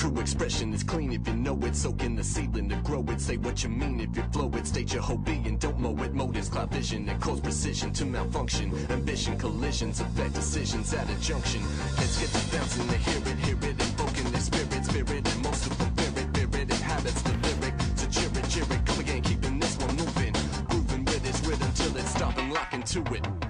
True expression is clean if you know it. Soak in the ceiling to grow it. Say what you mean if you flow it. State your whole being. Don't mow it. Motives, cloud vision that cause precision to malfunction. Ambition, collisions affect decisions at a junction. Heads get to bouncing to hear it, hear it, invoking their spirit, spirit, and most of them fear it, fear it, and habits, the lyric to cheer it, cheer it. Come again, keeping this one moving, grooving with its rhythm till it stop and lock into it.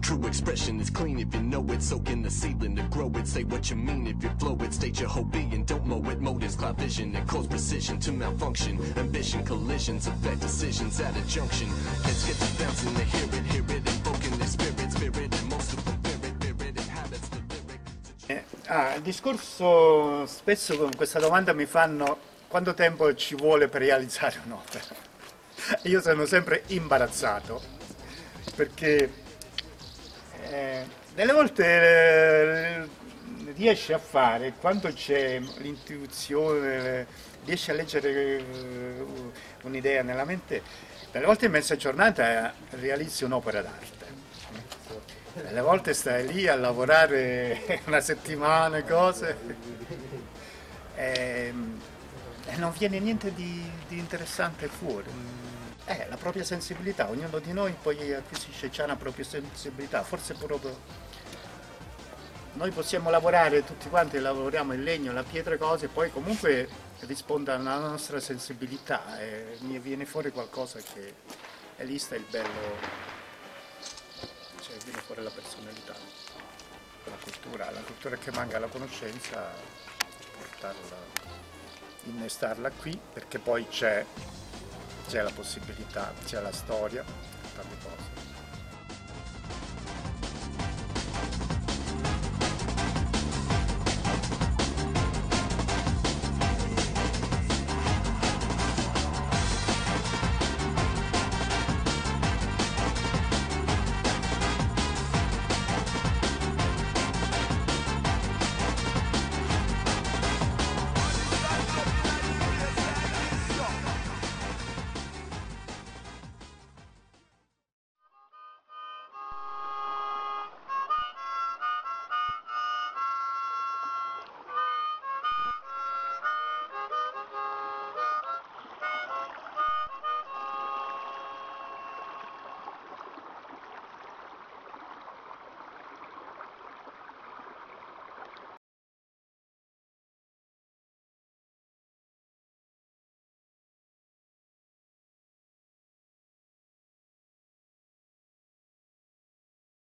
True expression is clean if you know it. Soak in the ceiling to grow it. Say what you mean if you flow it. State your whole being. Don't mow it. Motives, cloud vision that cause precision to malfunction. Ambition, collisions affect decisions at a junction. Heads get to bouncing to hear it, hear it, invoking their spirit, spirit, and most of them fear it, fear it, and habits the lyric. Eh, Ah, il discorso spesso con questa domanda mi fanno quanto tempo ci vuole per realizzare un'opera. Io sono sempre imbarazzato perché eh, delle volte eh, riesci a fare quando c'è l'intuizione, riesci a leggere eh, un'idea nella mente, delle volte in mezza giornata realizzi un'opera d'arte. Delle volte stai lì a lavorare una settimana, cose, e, e non viene niente di, di interessante fuori. È la propria sensibilità, ognuno di noi poi acquisisce già una propria sensibilità, forse proprio noi possiamo lavorare tutti quanti, lavoriamo il legno, la pietra, cose, poi comunque risponde alla nostra sensibilità e mi viene fuori qualcosa che è lì sta il bello, cioè viene fuori la personalità, la cultura, la cultura che manca la conoscenza, portarla, innestarla qui perché poi c'è, c'è la possibilità, c'è la storia, tante cose.